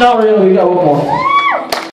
Not really, we got one more.